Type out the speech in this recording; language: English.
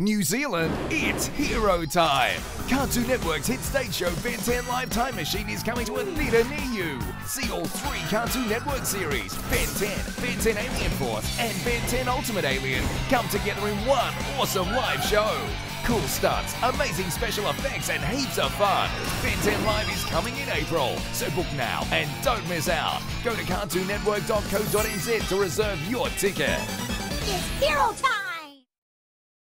New Zealand, it's hero time! Cartoon Network's hit stage show Ben 10 Live Time Machine is coming to a theatre near you. See all three Cartoon Network series, Ben 10, Ben 10 Alien Force, and Ben 10 Ultimate Alien, come together in one awesome live show. Cool stunts, amazing special effects, and heaps of fun. Ben 10 Live is coming in April, so book now and don't miss out. Go to cartoonnetwork.co.nz to reserve your ticket. It's hero time!